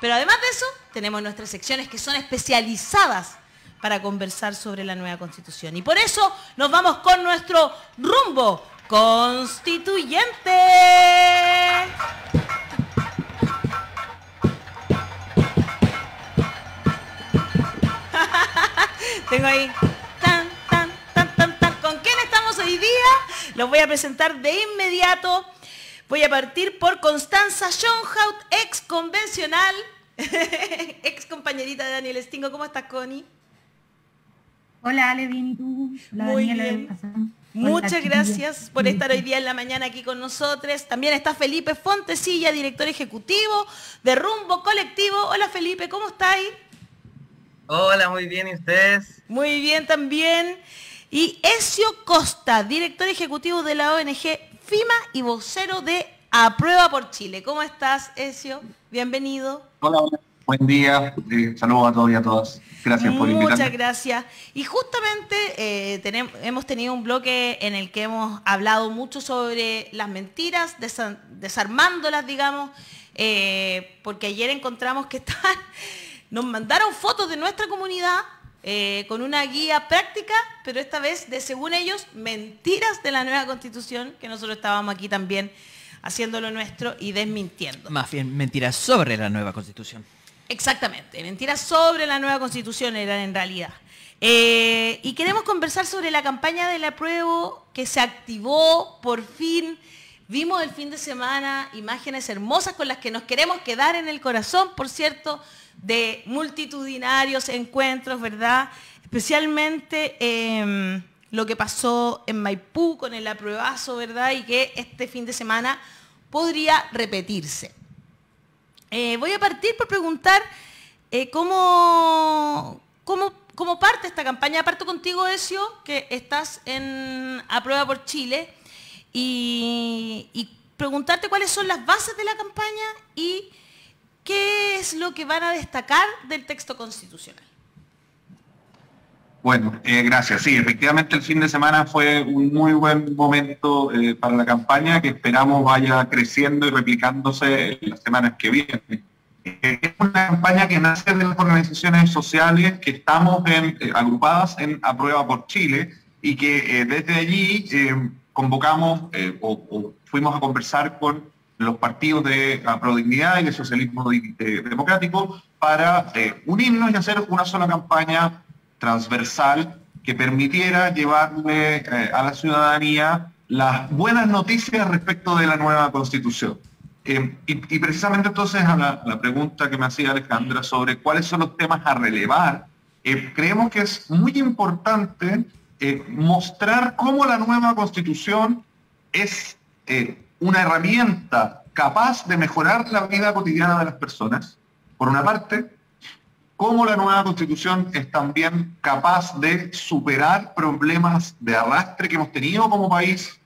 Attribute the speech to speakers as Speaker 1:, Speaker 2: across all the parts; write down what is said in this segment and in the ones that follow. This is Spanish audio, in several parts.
Speaker 1: Pero además de eso, tenemos nuestras secciones que son especializadas para conversar sobre la nueva constitución. Y por eso nos vamos con nuestro rumbo constituyente. Tengo ahí. Tan, tan, tan, tan, tan. ¿Con quién estamos hoy día? Los voy a presentar de inmediato. Voy a partir por Constanza Schoenhout, ex convencional, ex compañerita de Daniel Stingo. ¿Cómo estás, Connie?
Speaker 2: Hola, Ale, bien, ¿y tú?
Speaker 1: Muy bien. Muchas gracias por estar hoy día en la mañana aquí con nosotros. También está Felipe Fontesilla, director ejecutivo de Rumbo Colectivo. Hola, Felipe, ¿cómo estáis?
Speaker 3: Hola, muy bien, ¿y ustedes?
Speaker 1: Muy bien también. Y Ezio Costa, director ejecutivo de la ONG FIMA y vocero de Aprueba por Chile. ¿Cómo estás, Ezio? Bienvenido.
Speaker 4: Hola, buen día. Eh, saludos a todos y a todas. Gracias por invitarme.
Speaker 1: Muchas gracias. Y justamente eh, tenemos, hemos tenido un bloque en el que hemos hablado mucho sobre las mentiras, desarmándolas, digamos, eh, porque ayer encontramos que están nos mandaron fotos de nuestra comunidad eh, con una guía práctica, pero esta vez de, según ellos, mentiras de la nueva constitución, que nosotros estábamos aquí también haciendo lo nuestro y desmintiendo.
Speaker 5: Más bien, mentiras sobre la nueva constitución.
Speaker 1: Exactamente, mentiras sobre la nueva constitución eran en realidad. Eh, y queremos conversar sobre la campaña del apruebo que se activó por fin. Vimos el fin de semana imágenes hermosas con las que nos queremos quedar en el corazón, por cierto, de multitudinarios encuentros, ¿verdad? Especialmente em, lo que pasó en Maipú con el apruebazo, ¿verdad? Y que este fin de semana podría repetirse. Eh, voy a partir por preguntar eh, cómo, cómo, parte esta campaña. Parto contigo, Ezio, que estás en Aprueba por Chile, y preguntarte cuáles son las bases de la campaña y ¿qué es lo que van a destacar del texto constitucional?
Speaker 4: Bueno, eh, gracias. Sí, efectivamente el fin de semana fue un muy buen momento eh, para la campaña que esperamos vaya creciendo y replicándose en las semanas que vienen. Eh, es una campaña que nace de las organizaciones sociales que estamos agrupadas en Aprueba por Chile y que desde allí convocamos o fuimos a conversar con los partidos de la Prodignidad y el socialismo democrático para eh, unirnos y hacer una sola campaña transversal que permitiera llevarle eh, a la ciudadanía las buenas noticias respecto de la nueva constitución. Eh, y, precisamente entonces a la, pregunta que me hacía Alejandra sobre cuáles son los temas a relevar, creemos que es muy importante mostrar cómo la nueva constitución es una herramienta capaz de mejorar la vida cotidiana de las personas, por una parte, como la nueva constitución es también capaz de superar problemas de arrastre que hemos tenido como país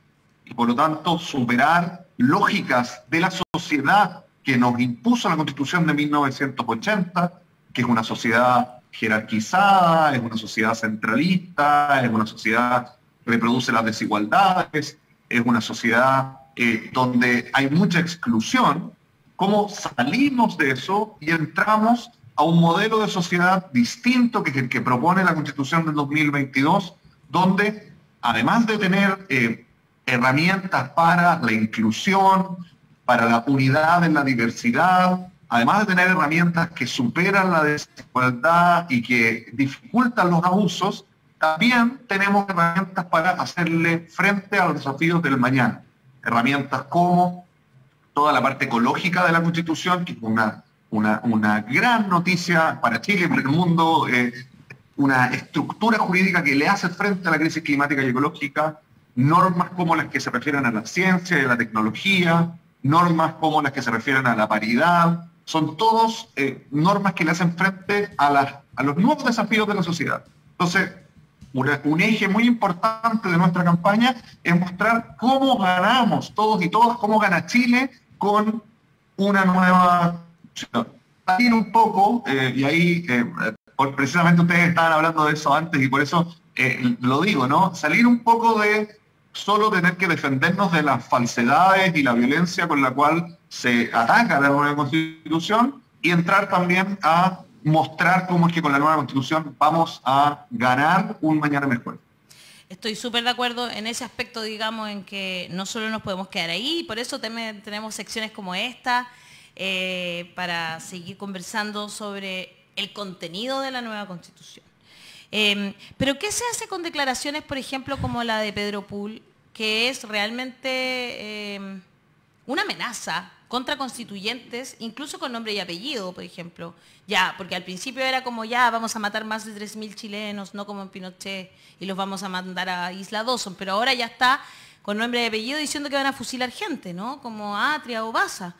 Speaker 4: y por lo tanto superar lógicas de la sociedad que nos impuso la constitución de 1980, que es una sociedad jerarquizada, es una sociedad centralista, es una sociedad que reproduce las desigualdades, es una sociedad eh, donde hay mucha exclusión, cómo salimos de eso y entramos a un modelo de sociedad distinto que es el que propone la Constitución del 2022, donde además de tener eh, herramientas para la inclusión, para la unidad en la diversidad, además de tener herramientas que superan la desigualdad y que dificultan los abusos, también tenemos herramientas para hacerle frente a los desafíos del mañana herramientas como toda la parte ecológica de la Constitución, que es una, una, gran noticia para Chile, para el mundo, una estructura jurídica que le hace frente a la crisis climática y ecológica, normas como las que se refieren a la ciencia y a la tecnología, normas como las que se refieren a la paridad, son todos eh, normas que le hacen frente a, a los nuevos desafíos de la sociedad. Entonces, un eje muy importante de nuestra campaña es mostrar cómo ganamos todos y todas, cómo gana Chile con una nueva Salir un poco, eh, y ahí eh, precisamente ustedes estaban hablando de eso antes y por eso eh, lo digo, ¿no? Salir un poco de solo tener que defendernos de las falsedades y la violencia con la cual se ataca la nueva constitución y entrar también a mostrar cómo es que con la nueva constitución vamos a ganar un mañana mejor.
Speaker 1: Estoy súper de acuerdo en ese aspecto, digamos, en que no solo nos podemos quedar ahí, por eso tenemos secciones como esta, eh, para seguir conversando sobre el contenido de la nueva constitución. Em, pero ¿qué se hace con declaraciones, por ejemplo, como la de Pedro Pool, que es realmente em, una amenaza contra constituyentes, incluso con nombre y apellido, por ejemplo? Ya, porque al principio era como ya vamos a matar más de 3.000 chilenos, no como en Pinochet, y los vamos a mandar a Isla Dawson, pero ahora ya está con nombre y apellido diciendo que van a fusilar gente, ¿no? Como Atria o Baza.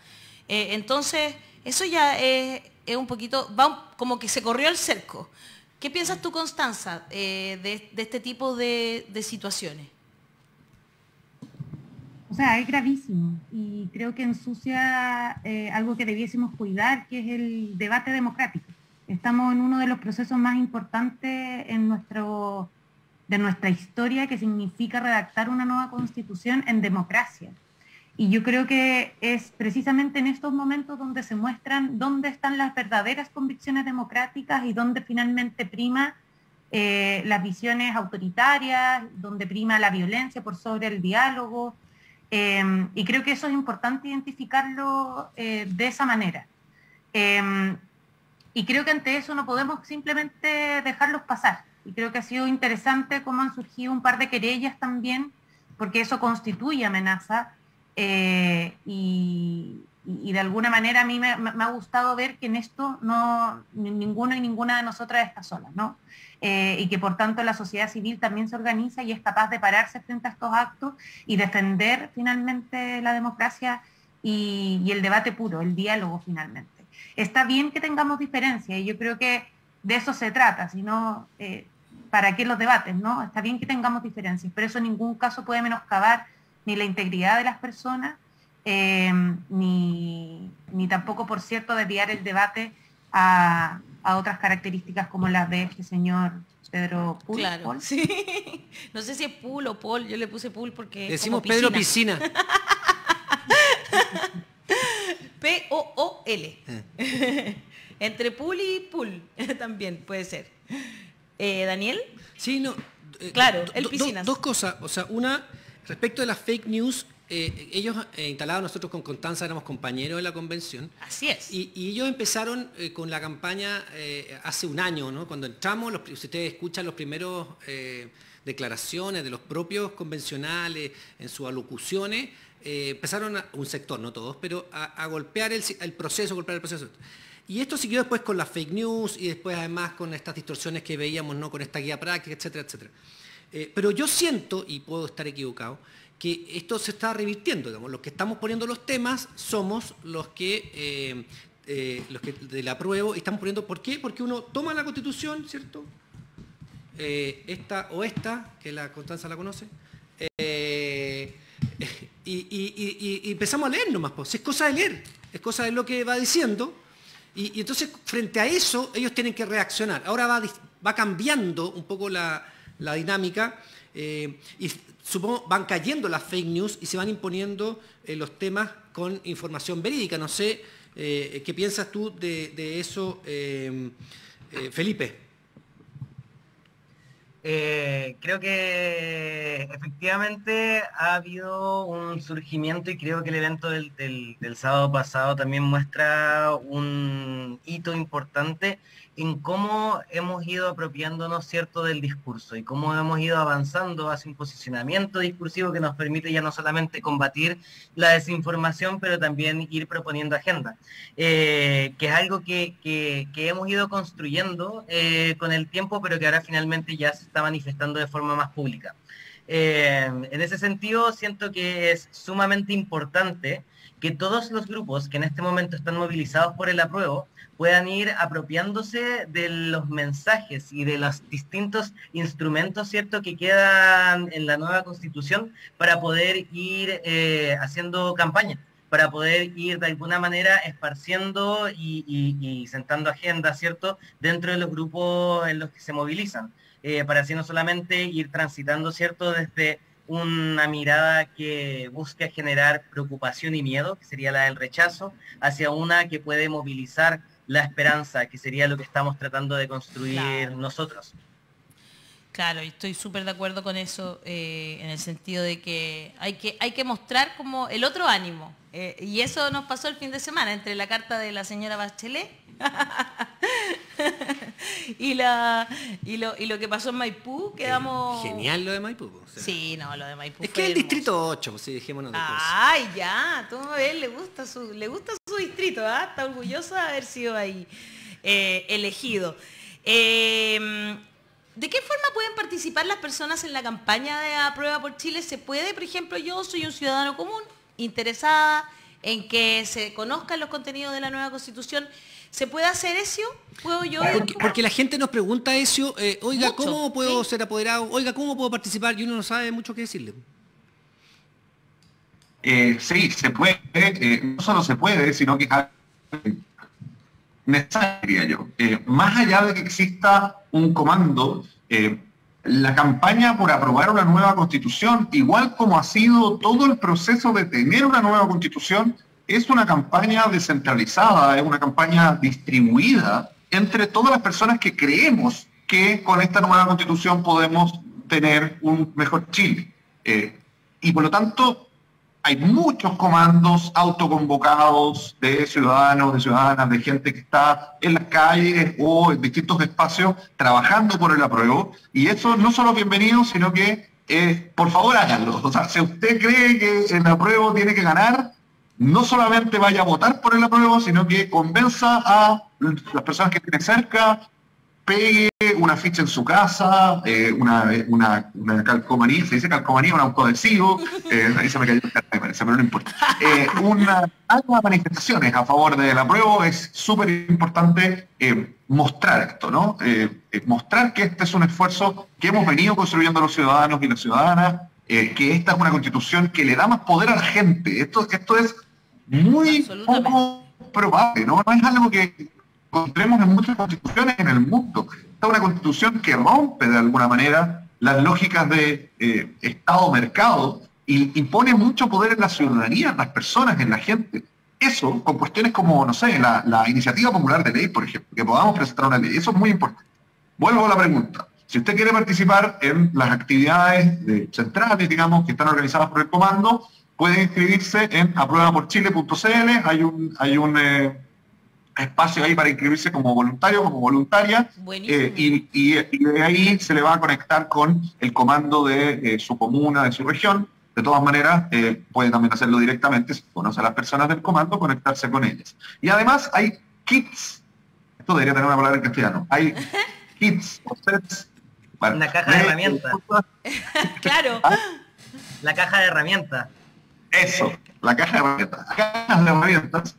Speaker 1: Eh, entonces, eso ya es, un poquito, va como que se corrió el cerco. ¿Qué piensas tú, Constanza, eh, de, este tipo de, situaciones?
Speaker 2: O sea, es gravísimo y creo que ensucia eh, algo que debiésemos cuidar, que es el debate democrático. Estamos en uno de los procesos más importantes en nuestro, de nuestra historia, que significa redactar una nueva constitución en democracia. Y yo creo que es precisamente en estos momentos donde se muestran dónde están las verdaderas convicciones democráticas y dónde finalmente prima eh, las visiones autoritarias, donde prima la violencia por sobre el diálogo. Em, y creo que eso es importante identificarlo eh, de esa manera. Em, y creo que ante eso no podemos simplemente dejarlos pasar. Y creo que ha sido interesante cómo han surgido un par de querellas también, porque eso constituye amenaza eh, y, de alguna manera a mí me, ha gustado ver que en esto no ninguno y ninguna de nosotras está sola, ¿no? Eh, y que por tanto la sociedad civil también se organiza y es capaz de pararse frente a estos actos y defender finalmente la democracia y, el debate puro, el diálogo finalmente. Está bien que tengamos diferencias y yo creo que de eso se trata, sino eh, para qué los debates, ¿no? Está bien que tengamos diferencias, pero eso en ningún caso puede menoscabar ni la integridad de las personas, em, ni, tampoco, por cierto, desviar el debate a, otras características como las de este señor Pedro Pool.
Speaker 1: Claro, sí. No sé si es Pool o Paul, yo le puse Pool porque...
Speaker 6: Decimos Pedro Piscina.
Speaker 1: P-O-O-L. Eh. Entre Pool y Pool también puede ser. Eh, ¿Daniel?
Speaker 6: Sí, no.
Speaker 1: Eh, claro, el piscina.
Speaker 6: dos cosas. O sea, una Respecto de las fake news, eh, ellos eh, instalados nosotros con Constanza éramos compañeros de la convención.
Speaker 1: Así es.
Speaker 6: Y, ellos empezaron eh, con la campaña hace un año, ¿no? Cuando entramos, si ustedes escuchan los primeros declaraciones de los propios convencionales en sus alocuciones, empezaron a, un sector, no todos, pero a, golpear el, proceso, golpear el proceso. Y esto siguió después con las fake news y después además con estas distorsiones que veíamos, ¿no? Con esta guía práctica, etcétera, etcétera. Pero yo siento, y puedo estar equivocado, que esto se está revirtiendo. Digamos. Los que estamos poniendo los temas somos los que, eh, eh, los que de la apruebo y estamos poniendo. ¿Por qué? Porque uno toma la constitución, ¿cierto? esta o esta, que la Constanza la conoce, y, empezamos a leer nomás, pues. es cosa de leer, es cosa de lo que va diciendo. Y, entonces, frente a eso, ellos tienen que reaccionar. Ahora va, va cambiando un poco la, la dinámica eh, y supongo van cayendo las fake news y se van imponiendo eh, los temas con información verídica. No sé eh, qué piensas tú de, eso, Felipe.
Speaker 3: creo que efectivamente ha habido un surgimiento y creo que el evento del, del sábado pasado también muestra un hito importante en cómo hemos ido apropiándonos cierto del discurso y cómo hemos ido avanzando hacia un posicionamiento discursivo que nos permite ya no solamente combatir la desinformación, pero también ir proponiendo agenda, eh, que es algo que, hemos ido construyendo eh, con el tiempo, pero que ahora finalmente ya se está manifestando de forma más pública. Eh, en ese sentido, siento que es sumamente importante que todos los grupos que en este momento están movilizados por el apruebo puedan ir apropiándose de los mensajes y de los distintos instrumentos, ¿cierto?, que quedan en la nueva constitución para poder ir eh, haciendo campaña, para poder ir de alguna manera esparciendo y, sentando agenda, ¿cierto?, dentro de los grupos en los que se movilizan, eh, para así no solamente ir transitando, ¿cierto?, desde una mirada que busque generar preocupación y miedo, que sería la del rechazo, hacia una que puede movilizar la esperanza, que sería lo que estamos tratando de construir
Speaker 1: Claro.
Speaker 3: nosotros.
Speaker 1: Claro, y estoy súper de acuerdo con eso, eh, en el sentido de que hay, que hay que mostrar como el otro ánimo. eh, y eso nos pasó el fin de semana, entre la carta de la señora Bachelet y, la, y, lo, y lo que pasó en Maipú, quedamos...
Speaker 6: Genial lo de Maipú. po, o sea.
Speaker 1: Sí, no, lo de Maipú
Speaker 6: Es que el
Speaker 1: hermoso.
Speaker 6: distrito 8, pues sí, dejémonos de cosas.
Speaker 1: Ay, ya, tú a ver, le gusta su, le gusta su distrito, ¿ah? Está orgulloso de haber sido ahí eh, elegido. ¿De qué forma pueden participar las personas en la campaña de Aprueba por Chile? ¿Se puede, por ejemplo, yo soy un ciudadano común, interesada en que se conozcan los contenidos de la nueva constitución? ¿Se puede hacer eso? ¿Puedo yo?
Speaker 6: Porque, porque la gente nos pregunta eso, eh, oiga,
Speaker 1: Mucho,
Speaker 6: ¿cómo puedo
Speaker 1: sí.
Speaker 6: ser apoderado? Oiga, ¿cómo puedo participar? Y uno no sabe mucho qué decirle.
Speaker 4: Eh, sí, se puede, eh, no solo se puede, sino que es diría yo. Eh, más allá de que exista un comando, eh, la campaña por aprobar una nueva constitución, igual como ha sido todo el proceso de tener una nueva constitución, es una campaña descentralizada, es una campaña distribuida entre todas las personas que creemos que con esta nueva constitución podemos tener un mejor Chile. Eh, y por lo tanto, hay muchos comandos autoconvocados de ciudadanos, de ciudadanas, de gente que está en las calles o en distintos espacios trabajando por el apruebo. Y eso no solo bienvenido, sino que, eh, por favor, háganlo. O sea, si usted cree que el apruebo tiene que ganar, no solamente vaya a votar por el apruebo, sino que convenza a las personas que tiene cerca, pegue una ficha en su casa, eh, una, una, una calcomanía, se dice calcomanía, un autoadhesivo, eh, ahí se me cayó el parece, pero no importa. Eh, una, algunas manifestaciones a favor del apruebo es súper importante eh, mostrar esto, ¿no? Eh, mostrar que este es un esfuerzo que hemos venido construyendo los ciudadanos y las ciudadanas, que esta es una constitución que le da más poder a la gente. Esto, esto es muy poco probable, ¿no? No es algo que encontremos en muchas constituciones en el mundo. Esta es una constitución que rompe de alguna manera las lógicas de eh, Estado-mercado y, y pone mucho poder en la ciudadanía, en las personas, en la gente. Eso, con cuestiones como, no sé, la, la iniciativa popular de ley, por ejemplo, que podamos presentar una ley, eso es muy importante. Vuelvo a la pregunta. Si usted quiere participar en las actividades de- centrales, digamos, que están organizadas por el comando, puede inscribirse en apruebaporchile.cl. Hay un, hay un eh, espacio ahí para inscribirse como voluntario, como voluntaria. Eh, y, y- y de ahí se le va a conectar con el comando de eh, su comuna, de su región. De todas maneras, eh, puede también hacerlo directamente, si conoce a las personas del comando, conectarse con ellas. Y además hay kits, esto debería tener una palabra en castellano, hay kits o sets para-
Speaker 3: Una caja de herramientas.
Speaker 1: Claro.
Speaker 3: La caja de herramientas.
Speaker 4: Eso, la caja de herramientas. Cajas de herramientas,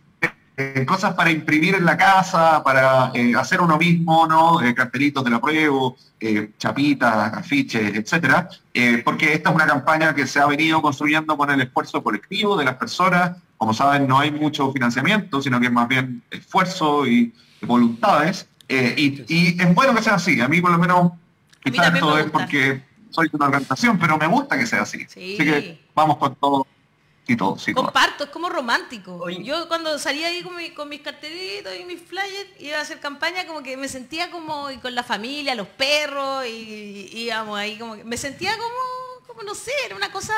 Speaker 4: eh, cosas para imprimir en la casa, para eh, hacer uno mismo, ¿no? Eh, cartelitos de la prueba, chapitas, afiches, etcétera. Porque esta es una campaña que se ha venido construyendo con el esfuerzo colectivo de las personas. Como saben, no hay mucho financiamiento, sino que es más bien esfuerzo y voluntades. Y, y es bueno que sea así. A mí por lo menos quizás esto es porque soy de una organización, pero me gusta que sea así.
Speaker 1: Sí.
Speaker 4: Así que vamos con todo y todo. Sí, todo.
Speaker 1: Comparto, es como romántico.
Speaker 3: Oye.
Speaker 1: Yo cuando salía ahí con, mi- con mis cartelitos y mis flyers, iba a hacer campaña, como que me sentía como y con la familia, los perros, y, y íbamos ahí como que me sentía como, como no sé, era una cosa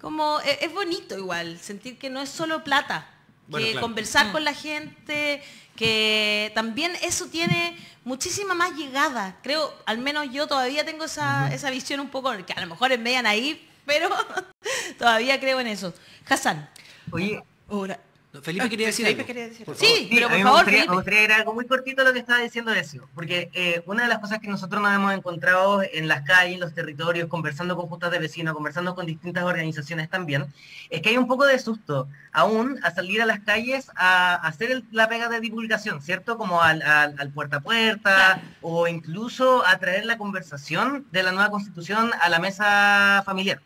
Speaker 1: como, e- es, bonito igual, sentir que no es solo plata,
Speaker 6: Bueno,
Speaker 1: que
Speaker 6: claro.
Speaker 1: conversar con la gente, que también eso tiene muchísima más llegada. Creo, al menos yo todavía tengo esa, esa visión un poco, que a lo mejor es media naif, pero todavía creo en eso. Hassan.
Speaker 3: Oye,
Speaker 1: Ahora.
Speaker 6: Felipe quería decir
Speaker 1: Felipe
Speaker 6: algo.
Speaker 1: quería decir algo. Sí, pero por favor,
Speaker 3: me gustaría agregar algo muy cortito a lo que estaba diciendo Decio, porque eh, una de las cosas que nosotros nos hemos encontrado en las calles, en los territorios, conversando con juntas de vecinos, conversando con distintas organizaciones también, es que hay un poco de susto aún a salir a las calles a, a hacer el- la pega de divulgación, ¿cierto? Como al, al- al puerta a puerta o incluso a traer la conversación de la nueva constitución a la mesa familiar.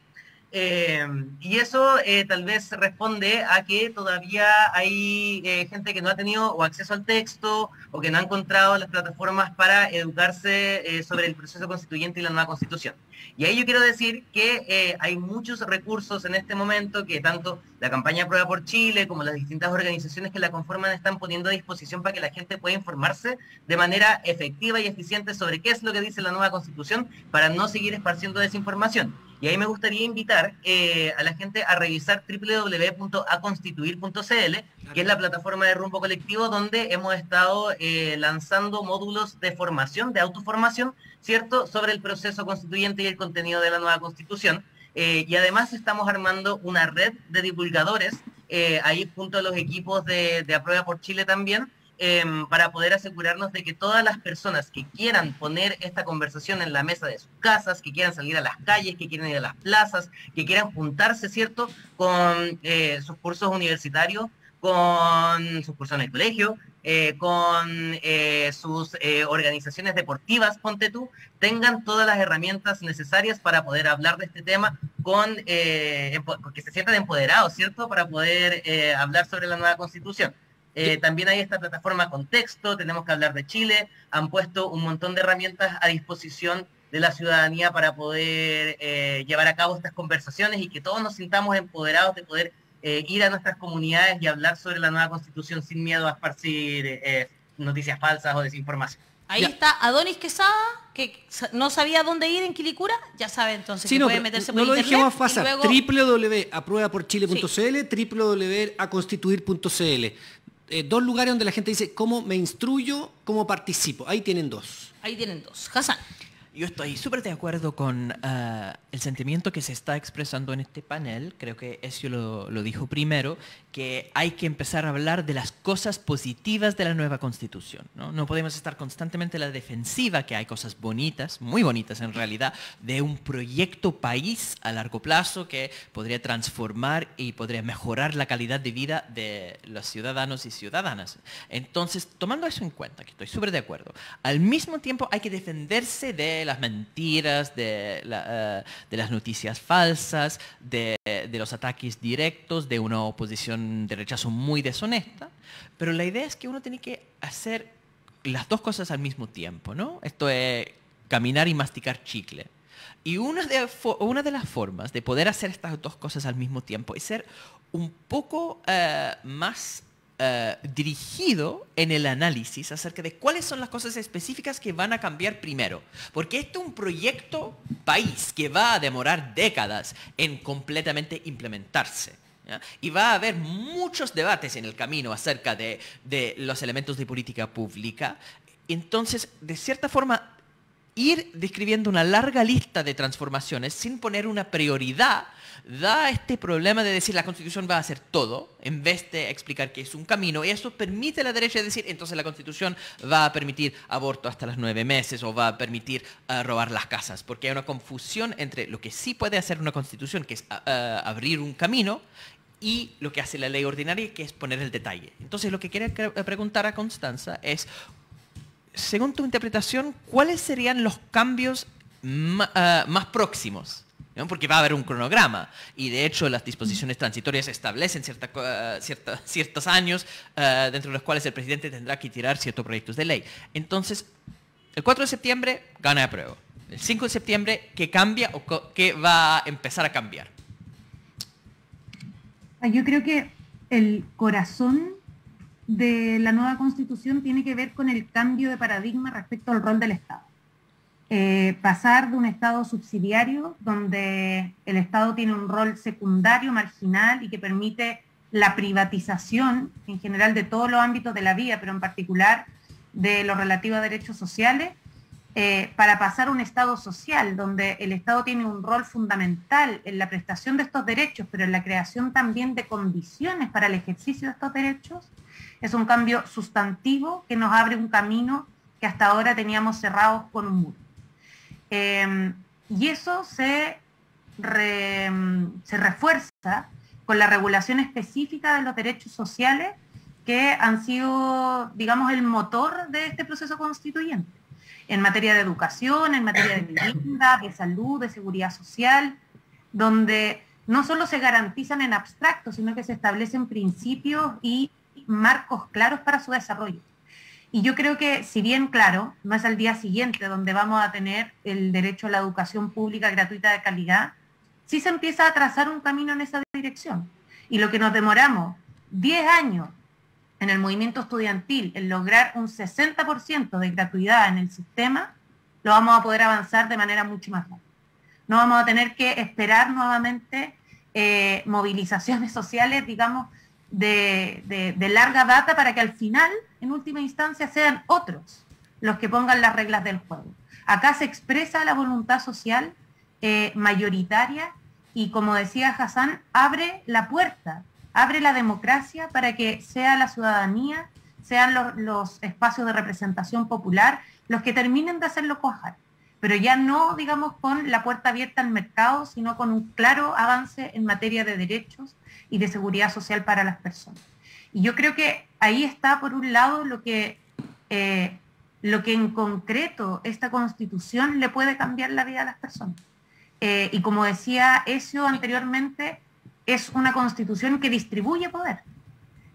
Speaker 3: Eh, y eso eh, tal vez responde a que todavía hay eh, gente que no ha tenido o acceso al texto o que no ha encontrado las plataformas para educarse sobre el proceso constituyente y la nueva constitución. Y ahí yo quiero decir que hay muchos recursos en este momento que tanto la campaña Prueba por Chile como las distintas organizaciones que la conforman están poniendo a disposición para que la gente pueda informarse de manera efectiva y eficiente sobre qué es lo que dice la nueva constitución para no seguir esparciendo desinformación. Y ahí me gustaría invitar eh, a la gente a revisar www.aconstituir.cl, que es la plataforma de rumbo colectivo donde hemos estado eh, lanzando módulos de formación, de autoformación, ¿cierto?, sobre el proceso constituyente y el contenido de la nueva constitución. Eh, y además estamos armando una red de divulgadores, ahí junto a los equipos de, de Aprueba por Chile también, Em, para poder asegurarnos de que todas las personas que quieran poner esta conversación en la mesa de sus casas, que quieran salir a las calles, que quieran ir a las plazas, que quieran juntarse, ¿cierto?, con eh, sus cursos universitarios, con sus cursos en el colegio, eh, con eh, sus organizaciones deportivas, ponte tú, tengan todas las herramientas necesarias para poder hablar de este tema con que se sientan empoderados, ¿cierto?, para poder hablar sobre la nueva constitución. Eh, también hay esta plataforma Contexto, tenemos que hablar de Chile, han puesto un montón de herramientas a disposición de la ciudadanía para poder eh, llevar a cabo estas conversaciones y que todos nos sintamos empoderados de poder eh, ir a nuestras comunidades y hablar sobre la nueva constitución sin miedo a esparcir noticias falsas o desinformación.
Speaker 1: Ahí está Adonis Quesada, que no sabía dónde ir en Quilicura, ya sabe entonces que puede meterse por
Speaker 6: no lo dijimos pasar, luego... www.apruebaporchile.cl, www.aconstituir.cl. Eh, dos lugares donde la gente dice, ¿cómo me instruyo? ¿Cómo participo? Ahí tienen dos.
Speaker 1: Ahí tienen dos. Hassan.
Speaker 5: Yo estoy súper de acuerdo con ah, el sentimiento que se está expresando en este panel, creo que eso lo, dijo primero, que hay que empezar a hablar de las cosas positivas de la nueva constitución. ¿no? no podemos estar constantemente en la defensiva, que hay cosas bonitas, muy bonitas en realidad, de un proyecto país a largo plazo que podría transformar y podría mejorar la calidad de vida de los ciudadanos y ciudadanas. Entonces, tomando eso en cuenta, que estoy súper de acuerdo, al mismo tiempo hay que defenderse de las mentiras, de, eh, de las noticias falsas, de, de, los ataques directos, de una oposición de rechazo muy deshonesta. Pero la idea es que uno tiene que hacer las dos cosas al mismo tiempo, ¿no? Esto es caminar y masticar chicle. Y una de, una de las formas de poder hacer estas dos cosas al mismo tiempo es ser un poco uh, más eh, dirigido en el análisis acerca de cuáles son las cosas específicas que van a cambiar primero. Porque esto es un proyecto país que va a demorar décadas en completamente implementarse. Y va a haber muchos debates en el camino acerca de los elementos de política pública. Entonces, de cierta forma, ir describiendo una larga lista de transformaciones sin poner una prioridad da este problema de decir la constitución va a hacer todo en vez de explicar que es un camino y eso permite la derecha decir entonces la constitución va a permitir aborto hasta los nueve meses o va a permitir uh, robar las casas porque hay una confusión entre lo que sí puede hacer una constitución que es abrir un camino y lo que hace la ley ordinaria que es poner el detalle. Entonces lo que quería preguntar a Constanza es según tu interpretación, ¿cuáles serían los cambios uh, más próximos? porque va a haber un cronograma y de hecho las disposiciones transitorias establecen cierta, ciertos años uh, dentro de los cuales el presidente tendrá que tirar ciertos proyectos de ley. Entonces, el 4 de septiembre gana de prueba. El 5 de septiembre, ¿qué cambia o qué va a empezar a cambiar?
Speaker 2: Ah, yo creo que el corazón de la nueva constitución tiene que ver con el cambio de paradigma respecto al rol del Estado. Eh, pasar de un Estado subsidiario, donde el Estado tiene un rol secundario, marginal y que permite la privatización en general de todos los ámbitos de la vida, pero en particular de lo relativo a derechos sociales, eh, para pasar a un Estado social, donde el Estado tiene un rol fundamental en la prestación de estos derechos, pero en la creación también de condiciones para el ejercicio de estos derechos, es un cambio sustantivo que nos abre un camino que hasta ahora teníamos cerrados con un muro. Em, y eso se, se refuerza con la regulación específica de los derechos sociales que han sido, digamos, el motor de este proceso constituyente, en materia de educación, en materia de vivienda, de salud, de seguridad social, donde no solo se garantizan en abstracto, sino que se establecen principios y marcos claros para su desarrollo. Y yo creo que, si bien, claro, no es al día siguiente donde vamos a tener el derecho a la educación pública gratuita de calidad, sí se empieza a trazar un camino en esa dirección. Y lo que nos demoramos 10 años en el movimiento estudiantil en lograr un 60% de gratuidad en el sistema, lo vamos a poder avanzar de manera mucho más rápida. No vamos a tener que esperar nuevamente eh, movilizaciones sociales, digamos, de, larga data para que al final, en última instancia, sean otros los que pongan las reglas del juego. Acá se expresa la voluntad social eh, mayoritaria y, como decía Hassan, abre la puerta, abre la democracia para que sea la ciudadanía, sean los, espacios de representación popular los que terminen de hacerlo cuajar. Pero ya no, digamos, con la puerta abierta al mercado, sino con un claro avance en materia de derechos y de seguridad social para las personas. Y yo creo que ahí está, por un lado, lo que, eh, lo que en concreto esta constitución le puede cambiar la vida a las personas. Eh, y como decía Ezio anteriormente, es una constitución que distribuye poder,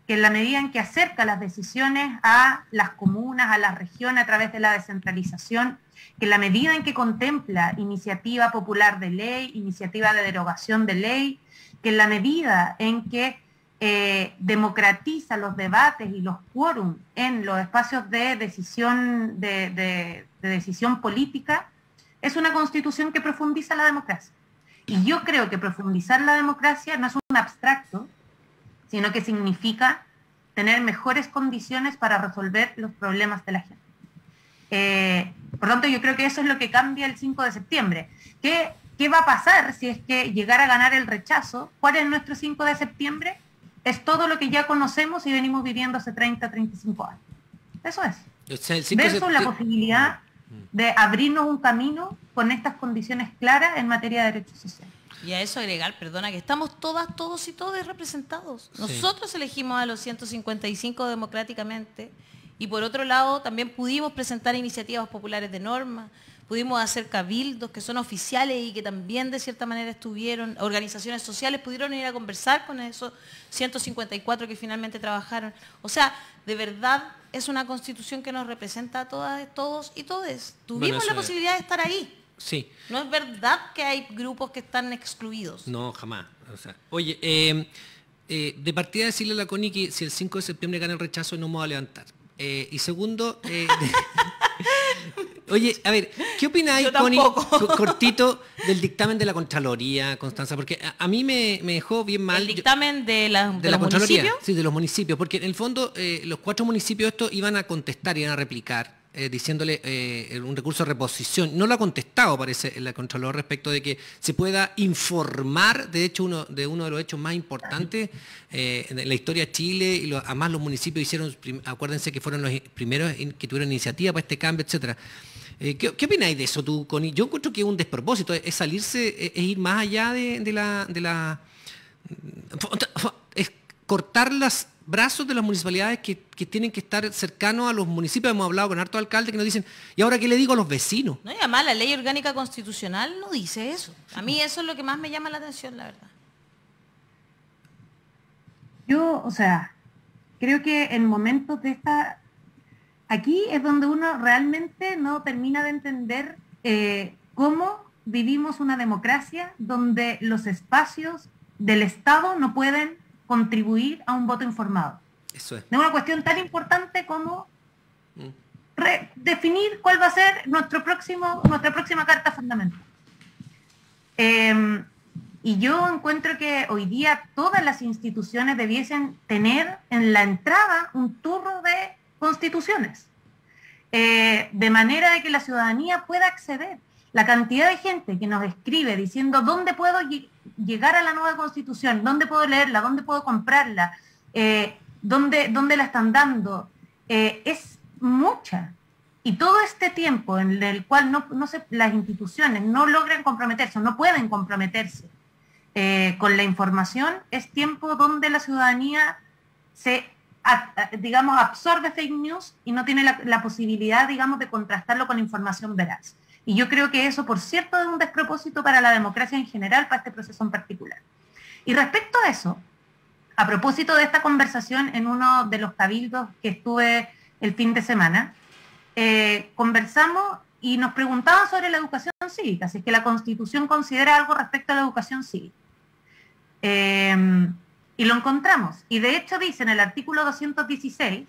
Speaker 2: que en la medida en que acerca las decisiones a las comunas, a las regiones a través de la descentralización, que en la medida en que contempla iniciativa popular de ley, iniciativa de derogación de ley, que en la medida en que eh, democratiza los debates y los quórum en los espacios de decisión, de, decisión política, es una constitución que profundiza la democracia. Y yo creo que profundizar la democracia no es un abstracto, sino que significa tener mejores condiciones para resolver los problemas de la gente. Eh, por lo tanto, yo creo que eso es lo que cambia el 5 de septiembre. ¿Qué ¿Qué va a pasar si es que llegara a ganar el rechazo? ¿Cuál es nuestro 5 de septiembre? Es todo lo que ya conocemos y venimos viviendo hace 30, 35 años. Eso es. Versus la posibilidad. De abrirnos un camino con estas condiciones claras en materia de derechos sociales.
Speaker 1: Y a eso agregar, perdona, que estamos todas, todos y todos representados. Nosotros elegimos a los 155 democráticamente y por otro lado también pudimos presentar iniciativas populares de norma, pudimos hacer cabildos que son oficiales y que también de cierta manera estuvieron, organizaciones sociales pudieron ir a conversar con esos 154 que finalmente trabajaron. O sea, de verdad es una constitución que nos representa a todas, todos y todes. Tuvimos la posibilidad de estar ahí.
Speaker 6: Sí.
Speaker 1: No es verdad que hay grupos que están excluidos.
Speaker 6: No, jamás. oye, eh, eh, de partida decirle a la CONI que si el 5 de septiembre gana el rechazo no me voy a levantar. Eh, y segundo, Oye, a ver, ¿qué opináis, Connie, cortito, del dictamen de la Contraloría, Constanza? Porque a, mí me, dejó bien mal.
Speaker 1: ¿El dictamen de la, de, la Contraloría?
Speaker 6: Sí, de los municipios, porque en el fondo eh, los cuatro municipios estos iban a contestar, iban a replicar. Eh, diciéndole eh, un recurso de reposición. No lo ha contestado, parece, la Contralor respecto de que se pueda informar, de hecho, uno de uno de los hechos más importantes en la historia de Chile, y además los municipios hicieron, acuérdense que fueron los primeros que tuvieron iniciativa para este cambio, etcétera. Eh, ¿qué, opináis de eso tú, Connie? Yo encuentro que es un despropósito, es salirse, es ir más allá de, la, de la... Es cortar los brazos de las municipalidades que, tienen que estar cercanos a los municipios. Hemos hablado con hartos alcaldes que nos dicen, ¿y ahora qué le digo a los vecinos?
Speaker 1: No, y además la ley orgánica constitucional no dice eso. A mí eso es lo que más me llama la atención, la verdad.
Speaker 2: Yo, o sea, creo que en momentos de esta aquí es donde uno realmente no termina de entender eh, cómo vivimos una democracia donde los espacios del Estado no pueden contribuir a un voto informado.
Speaker 6: Eso es.
Speaker 2: Es una cuestión tan importante como mm. definir cuál va a ser nuestro próximo, nuestra próxima carta fundamental. Em, y yo encuentro que hoy día todas las instituciones debiesen tener en la entrada un turno de constituciones, eh, de manera de que la ciudadanía pueda acceder. La cantidad de gente que nos escribe diciendo dónde puedo llegar a la nueva constitución, dónde puedo leerla, dónde puedo comprarla, eh, dónde, dónde, la están dando, eh, es mucha. Y todo este tiempo en el cual no, no las instituciones no logran comprometerse, no pueden comprometerse con la información, es tiempo donde la ciudadanía se digamos, absorbe fake news y no tiene la, posibilidad, digamos, de contrastarlo con información veraz. Y yo creo que eso, por cierto, es un despropósito para la democracia en general, para este proceso en particular. Y respecto a eso, a propósito de esta conversación en uno de los cabildos que estuve el fin de semana, eh, conversamos y nos preguntaban sobre la educación cívica, si es que la Constitución considera algo respecto a la educación cívica. Eh, y lo encontramos. Y de hecho dice en el artículo 216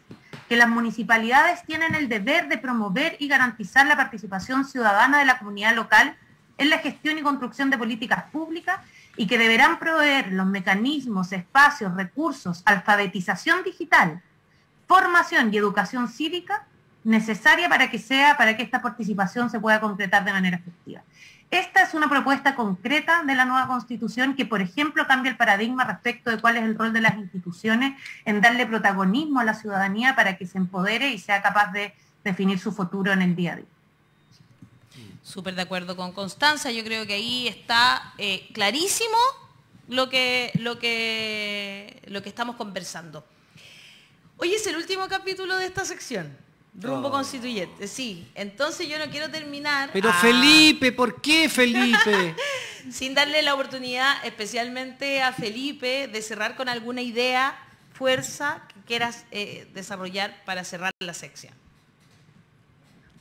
Speaker 2: que las municipalidades tienen el deber de promover y garantizar la participación ciudadana de la comunidad local en la gestión y construcción de políticas públicas y que deberán proveer los mecanismos, espacios, recursos, alfabetización digital, formación y educación cívica necesaria para que sea, para que esta participación se pueda concretar de manera efectiva. Esta es una propuesta concreta de la nueva constitución que, por ejemplo, cambia el paradigma respecto de cuál es el rol de las instituciones en darle protagonismo a la ciudadanía para que se empodere y sea capaz de definir su futuro en el día a día.
Speaker 1: Súper de acuerdo con Constanza, yo creo que ahí está eh, clarísimo lo que, lo, que, lo que estamos conversando. Hoy es el último capítulo de esta sección. Rumbo oh. constituyente, sí. Entonces yo no quiero terminar.
Speaker 6: Pero Felipe, ¿por qué Felipe?
Speaker 1: Sin darle la oportunidad especialmente a Felipe de cerrar con alguna idea, fuerza que quieras eh, desarrollar para cerrar la sección.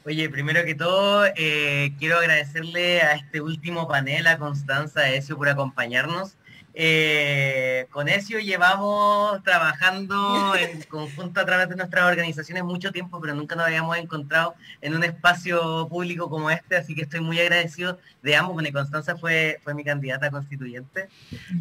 Speaker 3: Oye, primero que todo, eh, quiero agradecerle a este último panel, a Constanza Ezio, por acompañarnos. Eh, con Ezio llevamos trabajando en conjunto a través de nuestras organizaciones mucho tiempo, pero nunca nos habíamos encontrado en un espacio público como este, así que estoy muy agradecido de ambos. Bueno, Constanza fue, fue mi candidata constituyente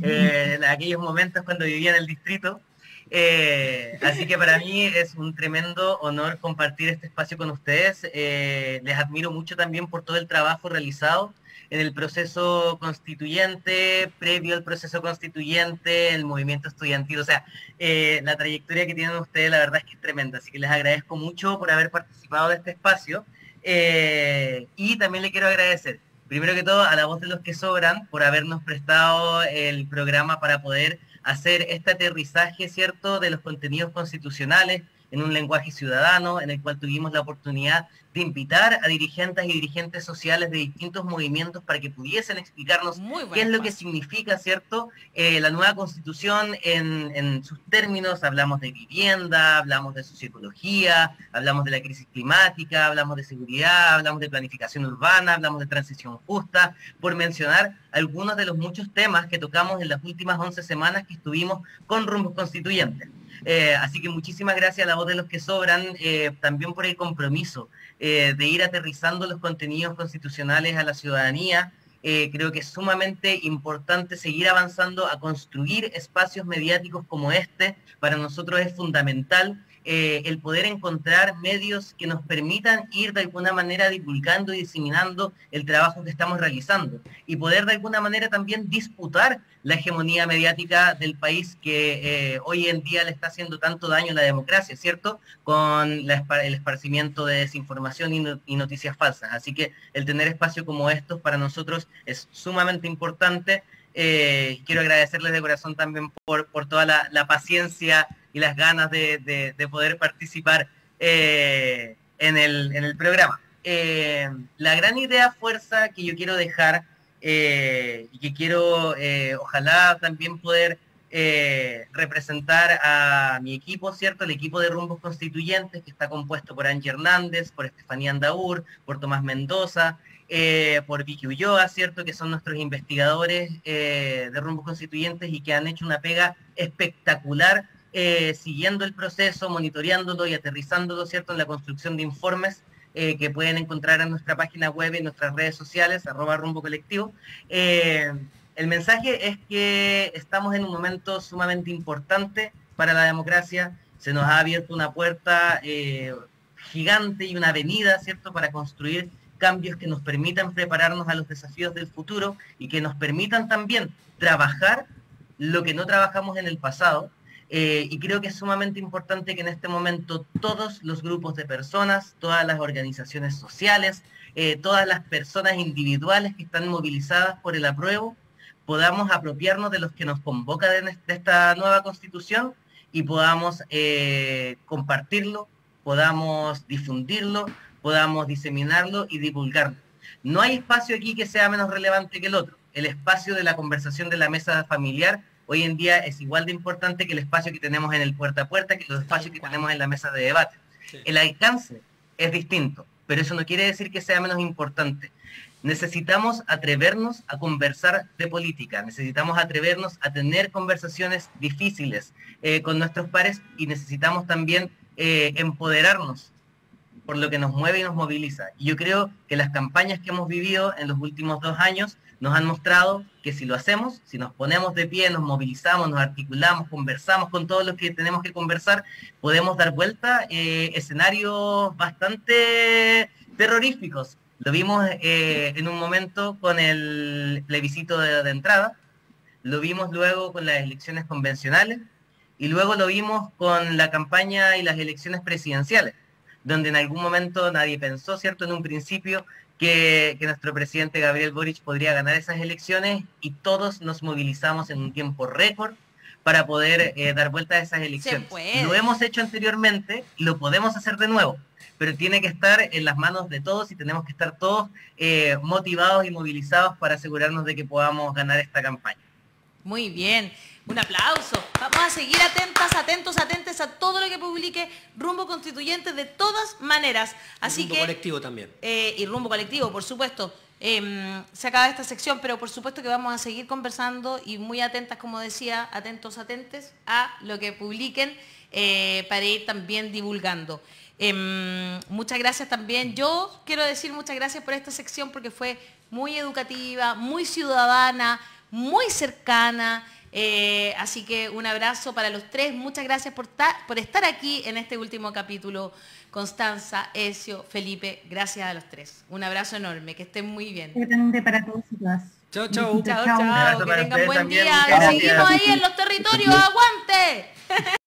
Speaker 3: eh, en aquellos momentos cuando vivía en el distrito. Eh, así que para mí es un tremendo honor compartir este espacio con ustedes. les admiro mucho también por todo el trabajo realizado en el proceso constituyente, previo al proceso constituyente, el movimiento estudiantil. O sea, eh, la trayectoria que tienen ustedes, la verdad es que es tremenda. Así que les agradezco mucho por haber participado de este espacio. Eh, y también le quiero agradecer, primero que todo, a la voz de los que sobran por habernos prestado el programa para poder hacer este aterrizaje, ¿cierto?, de los contenidos constitucionales en un lenguaje ciudadano, en el cual tuvimos la oportunidad de invitar a dirigentes y dirigentes sociales de distintos movimientos para que pudiesen explicarnos qué es lo que significa, ¿cierto?, eh, la nueva constitución en, sus términos. Hablamos de vivienda, hablamos de su psicología, hablamos de la crisis climática, hablamos de seguridad, hablamos de planificación urbana, hablamos de transición justa, por mencionar algunos de los muchos temas que tocamos en las últimas 11 semanas que estuvimos con rumbos constituyentes. Eh, así que muchísimas gracias a la voz de los que sobran, eh, también por el compromiso eh, de ir aterrizando los contenidos constitucionales a la ciudadanía. creo que es sumamente importante seguir avanzando a construir espacios mediáticos como este. Para nosotros es fundamental eh, el poder encontrar medios que nos permitan ir de alguna manera divulgando y diseminando el trabajo que estamos realizando y poder de alguna manera también disputar la hegemonía mediática del país que eh, hoy en día le está haciendo tanto daño a la democracia, ¿cierto? Con el esparcimiento de desinformación y, noticias falsas. Así que el tener espacios como estos para nosotros es sumamente importante. Eh, quiero agradecerles de corazón también por, toda la paciencia y las ganas de, poder participar eh, en, el, programa. Eh, la gran idea fuerza que yo quiero dejar eh, y que quiero ojalá también poder representar a mi equipo, ¿cierto? El equipo de rumbos constituyentes que está compuesto por Angie Hernández, por Estefanía Andaur, por Tomás Mendoza, por Vicky Ulloa, ¿cierto? Que son nuestros investigadores de rumbos constituyentes y que han hecho una pega espectacular eh, siguiendo el proceso, monitoreándolo y aterrizándolo, ¿cierto?, en la construcción de informes eh, que pueden encontrar en nuestra página web y en nuestras redes sociales, arroba rumbo colectivo. Eh, el mensaje es que estamos en un momento sumamente importante para la democracia, se nos ha abierto una puerta gigante y una avenida, ¿cierto?, para construir cambios que nos permitan prepararnos a los desafíos del futuro y que nos permitan también trabajar lo que no trabajamos en el pasado, eh, y creo que es sumamente importante que en este momento todos los grupos de personas, todas las organizaciones sociales, eh, todas las personas individuales que están movilizadas por el apruebo, podamos apropiarnos de los que nos convoca de, esta nueva constitución y podamos eh, compartirlo, podamos difundirlo, podamos diseminarlo y divulgarlo. No hay espacio aquí que sea menos relevante que el otro. El espacio de la conversación de la mesa familiar hoy en día es igual de importante que el espacio que tenemos en el puerta a puerta, que los espacios que tenemos en la mesa de debate. El alcance es distinto, pero eso no quiere decir que sea menos importante. Necesitamos atrevernos a conversar de política, necesitamos atrevernos a tener conversaciones difíciles eh, con nuestros pares y necesitamos también eh, empoderarnos por lo que nos mueve y nos moviliza. Y yo creo que las campañas que hemos vivido en los últimos dos años nos han mostrado que si lo hacemos, si nos ponemos de pie, nos movilizamos, nos articulamos, conversamos con todos los que tenemos que conversar, podemos dar vuelta eh, escenarios bastante terroríficos. Lo vimos eh, en un momento con el plebiscito de entrada, lo vimos luego con las elecciones convencionales y luego lo vimos con la campaña y las elecciones presidenciales donde en algún momento nadie pensó, ¿cierto?, en un principio que, nuestro presidente Gabriel Boric podría ganar esas elecciones y todos nos movilizamos en un tiempo récord para poder eh, dar vuelta a esas elecciones. Lo hemos hecho anteriormente y lo podemos hacer de nuevo, pero tiene que estar en las manos de todos y tenemos que estar todos eh, motivados y movilizados para asegurarnos de que podamos ganar esta campaña.
Speaker 1: Muy bien. Un aplauso. Vamos a seguir atentas, atentos, atentes a todo lo que publique Rumbo Constituyente de todas maneras. Así
Speaker 6: rumbo
Speaker 1: que,
Speaker 6: colectivo también.
Speaker 1: Eh, y Rumbo Colectivo, por supuesto. Em, se acaba esta sección, pero por supuesto que vamos a seguir conversando y muy atentas, como decía, atentos, atentes a lo que publiquen eh, para ir también divulgando. Em, muchas gracias también. Yo quiero decir muchas gracias por esta sección porque fue muy educativa, muy ciudadana, muy cercana. Eh, así que un abrazo para los tres. Muchas gracias por, por estar aquí en este último capítulo. Constanza, Ezio, Felipe, gracias a los tres. Un abrazo enorme, que estén muy bien.
Speaker 2: Grande para todos y todas.
Speaker 6: Chao, chao.
Speaker 1: Chao, chao. Que tengan buen día. Seguimos ahí en los territorios. ¡Aguante!